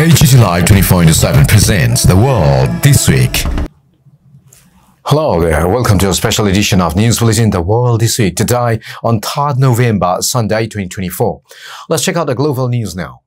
AGT Live 24-7 presents The World This Week. Hello there, welcome to a special edition of News Bulletin The World This Week, today on 3rd November, Sunday 2024. Let's check out the global news now.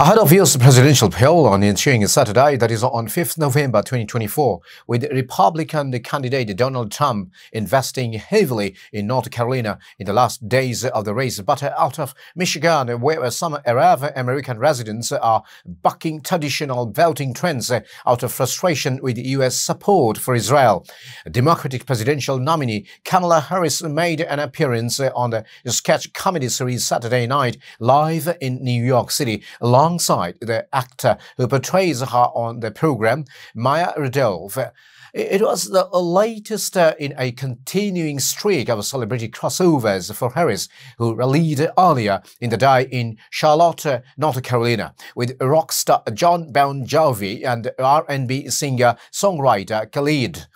Ahead of US presidential poll on the ensuing Saturday, that is on 5th November 2024, with Republican candidate Donald Trump investing heavily in North Carolina in the last days of the race, but out of Michigan, where some Arab American residents are bucking traditional voting trends out of frustration with US support for Israel. Democratic presidential nominee Kamala Harris made an appearance on the sketch comedy series Saturday night live in New York City, along alongside the actor who portrays her on the program, Maya Rudolph. It was the latest uh, in a continuing streak of celebrity crossovers for Harris, who rallied earlier in the day in Charlotte, North Carolina, with rock star Jon Bon Jovi and R&B singer-songwriter Khalid.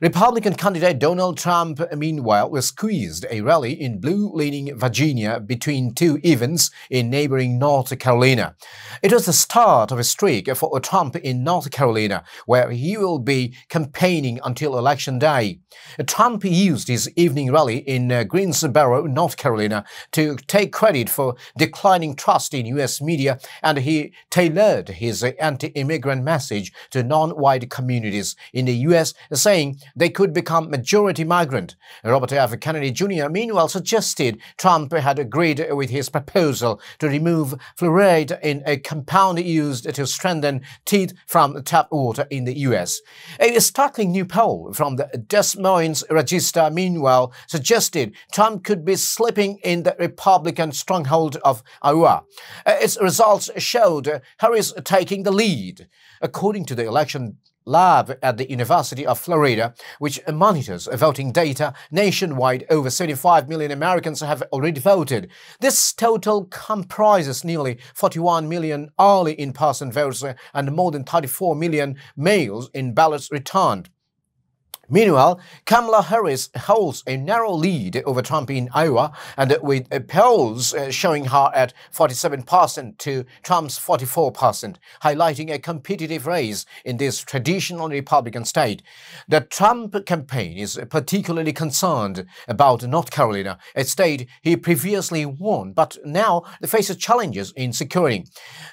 Republican candidate Donald Trump, meanwhile, was squeezed a rally in blue-leaning Virginia between two events in neighboring North Carolina. It was the start of a streak for Trump in North Carolina, where he will be campaigning until Election Day. Trump used his evening rally in uh, Greensboro, North Carolina, to take credit for declining trust in U.S. media, and he tailored his anti-immigrant message to non-white communities in the U.S., saying they could become majority migrant. Robert F. Kennedy Jr. meanwhile suggested Trump had agreed with his proposal to remove fluoride in a compound used to strengthen teeth from tap water in the U.S. A startling new poll from the Des Moines Register meanwhile suggested Trump could be slipping in the Republican stronghold of Iowa. Its results showed Harris taking the lead. According to the election lab at the University of Florida, which monitors voting data nationwide. Over 75 million Americans have already voted. This total comprises nearly 41 million early in-person votes and more than 34 million mails in ballots returned. Meanwhile, Kamala Harris holds a narrow lead over Trump in Iowa, and with polls uh, showing her at 47% to Trump's 44%, highlighting a competitive race in this traditional Republican state. The Trump campaign is particularly concerned about North Carolina, a state he previously won, but now faces challenges in securing.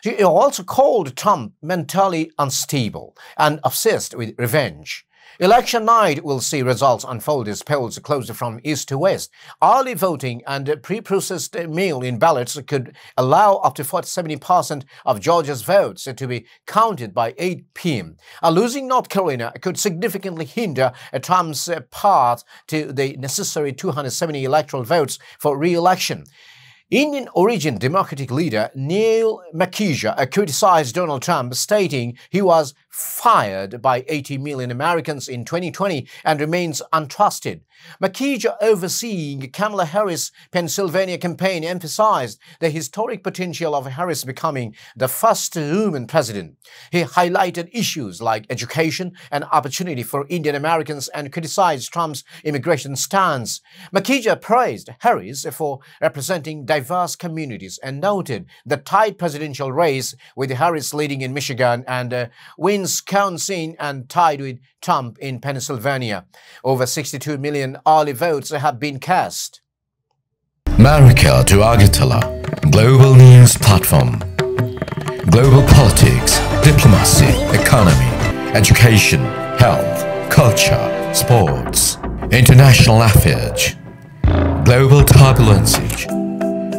She also called Trump mentally unstable and obsessed with revenge. Election night will see results unfold as polls close from east to west. Early voting and pre-processed mail-in ballots could allow up to 40-70% of Georgia's votes to be counted by 8 p.m. A losing North Carolina could significantly hinder Trump's path to the necessary 270 electoral votes for re-election. Indian origin Democratic leader Neil Makhija criticized Donald Trump, stating he was fired by 80 million Americans in 2020 and remains untrusted. Makhija, overseeing Kamala Harris' Pennsylvania campaign, emphasized the historic potential of Harris becoming the first woman president. He highlighted issues like education and opportunity for Indian Americans and criticized Trump's immigration stance. Makhija praised Harris for representing diverse communities and noted the tight presidential race with Harris leading in Michigan and uh, Wisconsin and tied with Trump in Pennsylvania. Over 62 million early votes have been cast. America to Agartala, global news platform. Global politics, diplomacy, economy, education, health, culture, sports, international affairs, global turbulences,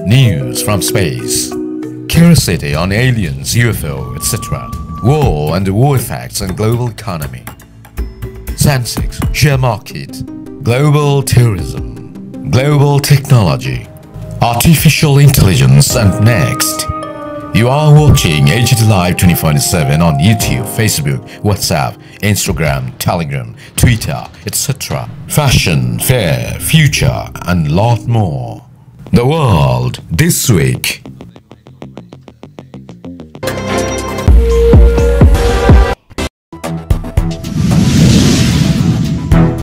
news from space, curiosity on aliens, UFO, etc., war and the war effects on global economy, Sensex, share market, global tourism, global technology, artificial intelligence, and next. You are watching AGT Live 24/7 on YouTube, Facebook, WhatsApp, Instagram, Telegram, Twitter, etc. Fashion, fair, future, and lot more. The world this week.